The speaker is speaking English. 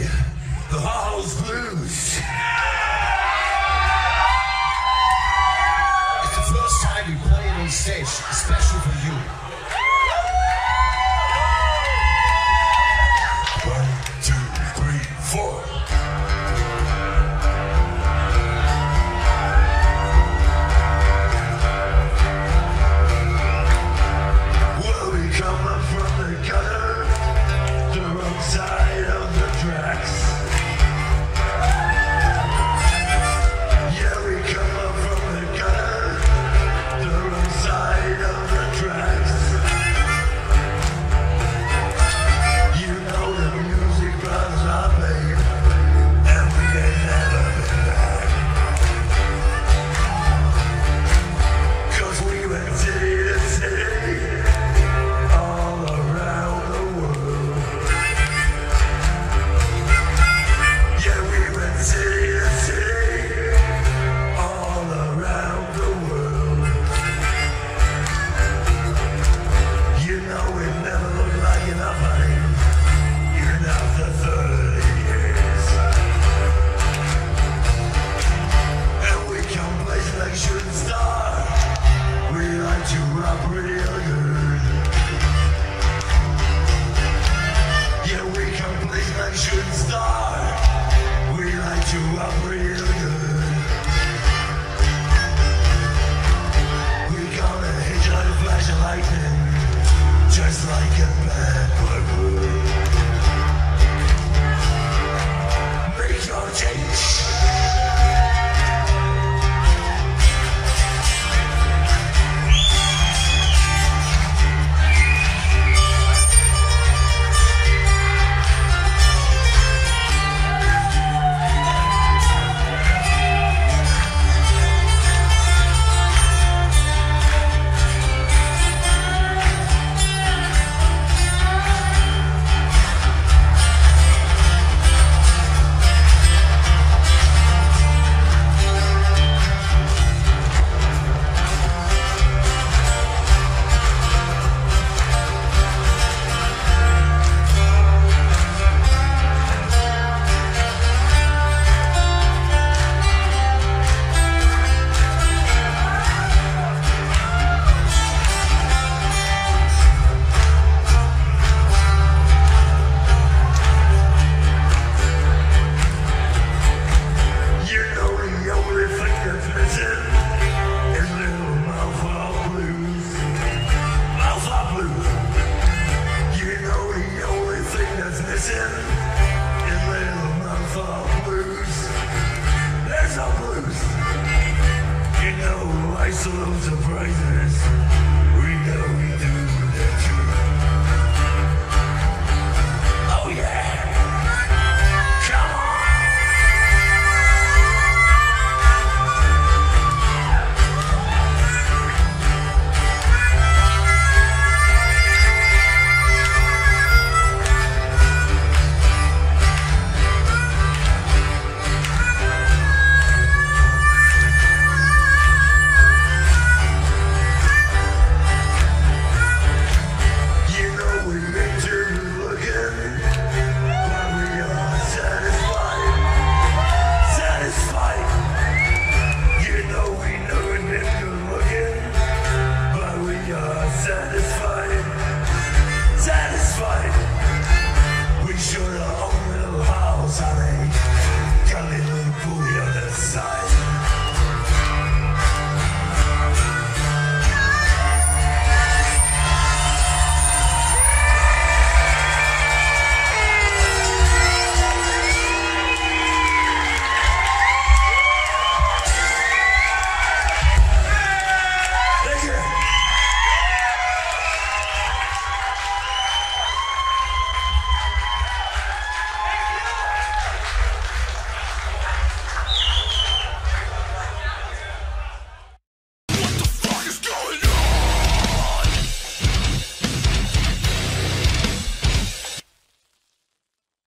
the Hollow's Blues. It's the first time we play it on stage, especially for you. The president.